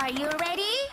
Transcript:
Are you ready?